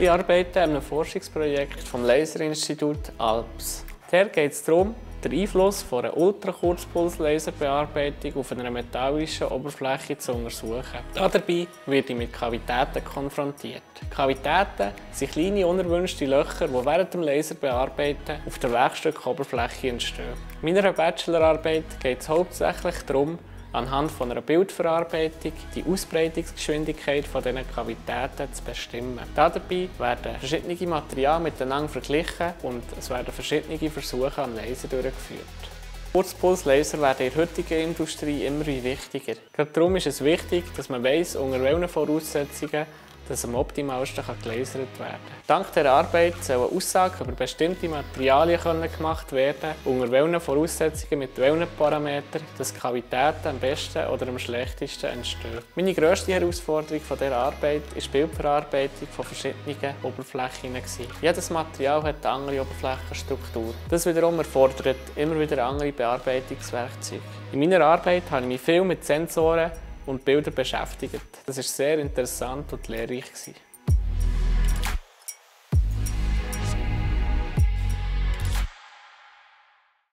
Ich arbeite an einem Forschungsprojekt vom Laserinstitut ALPS. Hier geht es darum, den Einfluss von einer Ultrakurzpuls-Laserbearbeitung auf einer metallischen Oberfläche zu untersuchen. Dabei werde ich mit Kavitäten konfrontiert. Kavitäten sind kleine unerwünschte Löcher, die während dem Laserbearbeiten auf der Werkstückoberfläche entstehen. In meiner Bachelorarbeit geht es hauptsächlich darum, anhand von einer Bildverarbeitung die Ausbreitungsgeschwindigkeit von diesen Kavitäten zu bestimmen. Dabei werden verschiedene Materialien miteinander verglichen und es werden verschiedene Versuche an Laser durchgeführt. Kurzpulslaser werden in der heutigen Industrie immer wichtiger. Gerade darum ist es wichtig, dass man weiss, unter welchen Voraussetzungen dass am optimalsten gelasert werden kann. Dank dieser Arbeit sollen Aussagen über bestimmte Materialien gemacht werden, unter welchen Voraussetzungen mit welchen Parametern dass Kavitäten am besten oder am schlechtesten entstehen. Meine grösste Herausforderung von dieser Arbeit ist die Bildverarbeitung von verschiedenen Oberflächen. Jedes Material hat eine andere Oberflächenstruktur. Das wiederum erfordert immer wieder andere Bearbeitungswerkzeuge. In meiner Arbeit habe ich mich viel mit Sensoren und Bilder beschäftigt. Das ist sehr interessant und lehrreich.